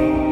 you